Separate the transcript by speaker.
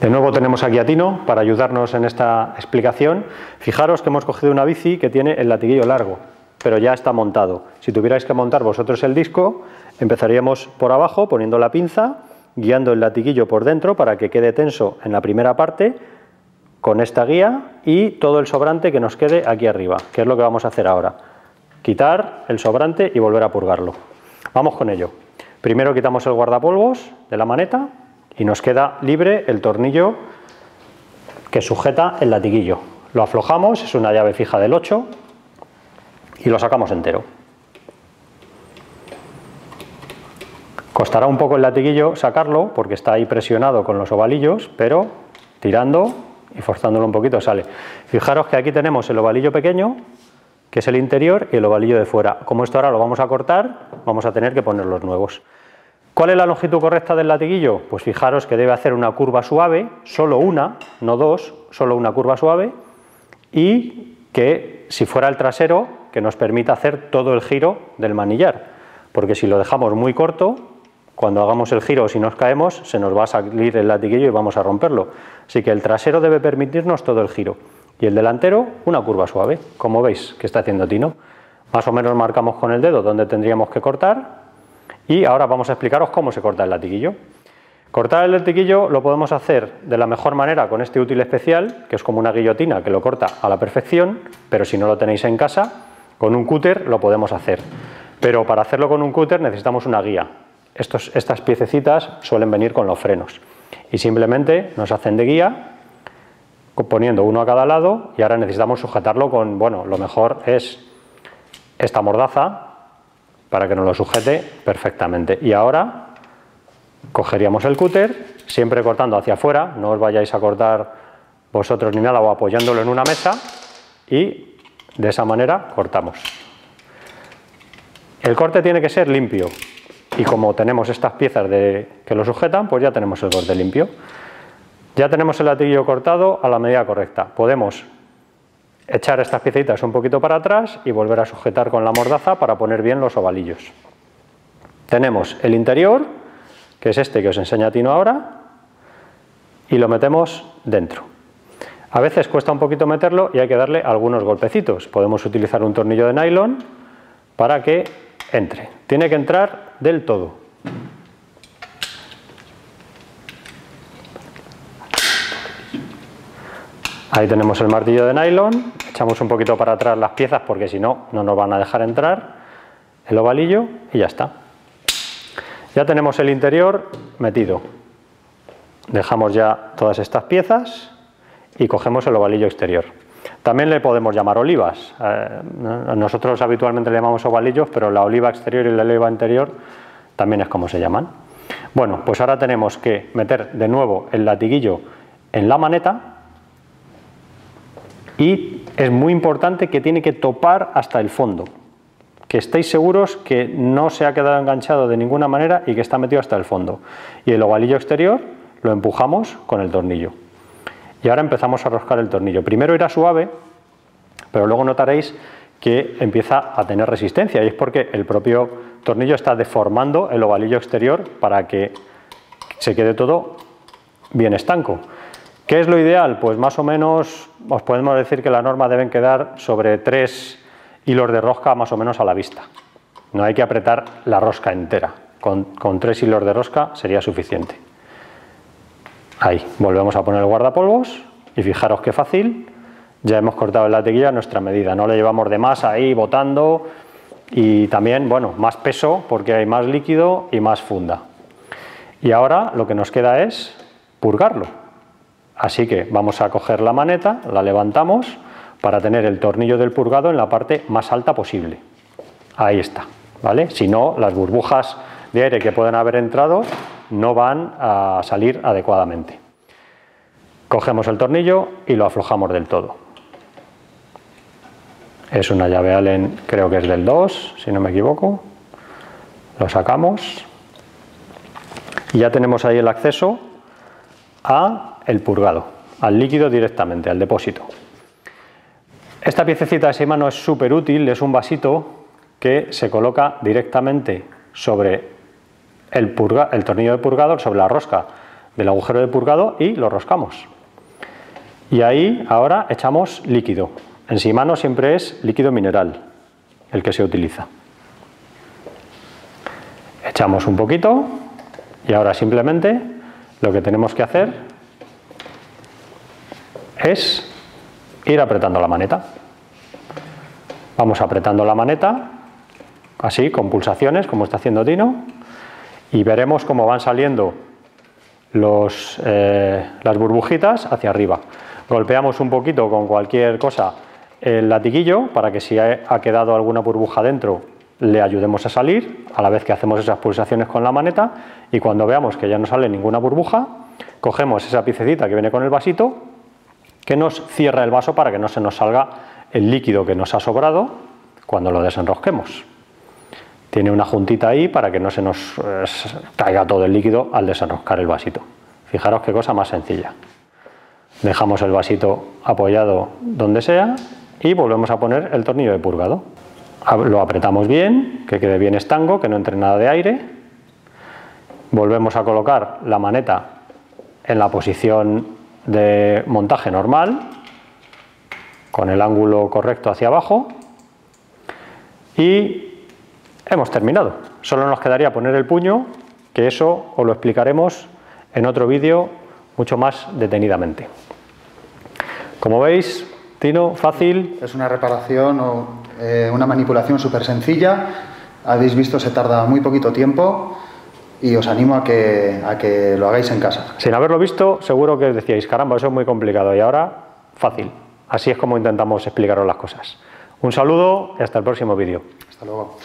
Speaker 1: De nuevo tenemos aquí a Tino para ayudarnos en esta explicación. Fijaros que hemos cogido una bici que tiene el latiguillo largo, pero ya está montado. Si tuvierais que montar vosotros el disco, empezaríamos por abajo poniendo la pinza, guiando el latiguillo por dentro para que quede tenso en la primera parte con esta guía y todo el sobrante que nos quede aquí arriba, que es lo que vamos a hacer ahora. Quitar el sobrante y volver a purgarlo. Vamos con ello. Primero quitamos el guardapolvos de la maneta y nos queda libre el tornillo que sujeta el latiguillo. Lo aflojamos, es una llave fija del 8 y lo sacamos entero. Costará un poco el latiguillo sacarlo porque está ahí presionado con los ovalillos, pero tirando y forzándolo un poquito sale. Fijaros que aquí tenemos el ovalillo pequeño, que es el interior, y el ovalillo de fuera. Como esto ahora lo vamos a cortar, vamos a tener que poner los nuevos. ¿Cuál es la longitud correcta del latiguillo? Pues fijaros que debe hacer una curva suave, solo una, no dos, solo una curva suave, y que si fuera el trasero, que nos permita hacer todo el giro del manillar, porque si lo dejamos muy corto, cuando hagamos el giro, si nos caemos, se nos va a salir el latiguillo y vamos a romperlo. Así que el trasero debe permitirnos todo el giro y el delantero una curva suave, como veis que está haciendo Tino. Más o menos marcamos con el dedo donde tendríamos que cortar y ahora vamos a explicaros cómo se corta el latiguillo. Cortar el latiguillo lo podemos hacer de la mejor manera con este útil especial, que es como una guillotina que lo corta a la perfección, pero si no lo tenéis en casa, con un cúter lo podemos hacer. Pero para hacerlo con un cúter necesitamos una guía estas piececitas suelen venir con los frenos y simplemente nos hacen de guía poniendo uno a cada lado y ahora necesitamos sujetarlo con, bueno, lo mejor es esta mordaza para que nos lo sujete perfectamente. Y ahora cogeríamos el cúter, siempre cortando hacia afuera, no os vayáis a cortar vosotros ni nada o apoyándolo en una mesa y de esa manera cortamos. El corte tiene que ser limpio, y como tenemos estas piezas de, que lo sujetan, pues ya tenemos el corte limpio. Ya tenemos el latiguillo cortado a la medida correcta. Podemos echar estas piecitas un poquito para atrás y volver a sujetar con la mordaza para poner bien los ovalillos. Tenemos el interior, que es este que os enseña Tino ahora, y lo metemos dentro. A veces cuesta un poquito meterlo y hay que darle algunos golpecitos. Podemos utilizar un tornillo de nylon para que entre. Tiene que entrar del todo. Ahí tenemos el martillo de nylon, echamos un poquito para atrás las piezas porque si no, no nos van a dejar entrar el ovalillo y ya está. Ya tenemos el interior metido. Dejamos ya todas estas piezas y cogemos el ovalillo exterior. También le podemos llamar olivas. Eh, nosotros habitualmente le llamamos ovalillos, pero la oliva exterior y la oliva interior también es como se llaman. Bueno, pues ahora tenemos que meter de nuevo el latiguillo en la maneta y es muy importante que tiene que topar hasta el fondo. Que estéis seguros que no se ha quedado enganchado de ninguna manera y que está metido hasta el fondo. Y el ovalillo exterior lo empujamos con el tornillo. Y ahora empezamos a roscar el tornillo. Primero irá suave, pero luego notaréis que empieza a tener resistencia y es porque el propio tornillo está deformando el ovalillo exterior para que se quede todo bien estanco. ¿Qué es lo ideal? Pues más o menos os podemos decir que la norma deben quedar sobre tres hilos de rosca más o menos a la vista. No hay que apretar la rosca entera, con, con tres hilos de rosca sería suficiente. Ahí, volvemos a poner el guardapolvos y fijaros qué fácil, ya hemos cortado el latiguillo a nuestra medida, no le llevamos de más ahí botando y también, bueno, más peso porque hay más líquido y más funda. Y ahora lo que nos queda es purgarlo. Así que vamos a coger la maneta, la levantamos para tener el tornillo del purgado en la parte más alta posible. Ahí está, ¿vale? Si no, las burbujas de aire que pueden haber entrado no van a salir adecuadamente. Cogemos el tornillo y lo aflojamos del todo. Es una llave Allen, creo que es del 2, si no me equivoco. Lo sacamos y ya tenemos ahí el acceso a el purgado, al líquido directamente, al depósito. Esta piececita de seimano es súper útil, es un vasito que se coloca directamente sobre el, tornillo de purgador sobre la rosca del agujero de purgado y lo roscamos. Y ahí ahora echamos líquido. En Simano siempre es líquido mineral el que se utiliza. Echamos un poquito y ahora simplemente lo que tenemos que hacer es ir apretando la maneta. Vamos apretando la maneta, así, con pulsaciones, como está haciendo Tino, y veremos cómo van saliendo los, eh, las burbujitas hacia arriba. Golpeamos un poquito con cualquier cosa el latiguillo para que si ha quedado alguna burbuja dentro le ayudemos a salir a la vez que hacemos esas pulsaciones con la maneta y cuando veamos que ya no sale ninguna burbuja cogemos esa piececita que viene con el vasito que nos cierra el vaso para que no se nos salga el líquido que nos ha sobrado cuando lo desenrosquemos. Tiene una juntita ahí para que no se nos eh, caiga todo el líquido al desenroscar el vasito. Fijaros qué cosa más sencilla. Dejamos el vasito apoyado donde sea y volvemos a poner el tornillo de purgado. Lo apretamos bien, que quede bien estango, que no entre nada de aire. Volvemos a colocar la maneta en la posición de montaje normal, con el ángulo correcto hacia abajo. Y hemos terminado. Solo nos quedaría poner el puño, que eso os lo explicaremos en otro vídeo mucho más detenidamente. Como veis, Tino, fácil.
Speaker 2: Es una reparación o eh, una manipulación súper sencilla. Habéis visto, se tarda muy poquito tiempo y os animo a que, a que lo hagáis en casa.
Speaker 1: Sin haberlo visto, seguro que os decíais, caramba, eso es muy complicado y ahora fácil. Así es como intentamos explicaros las cosas. Un saludo y hasta el próximo vídeo.
Speaker 2: Hasta luego.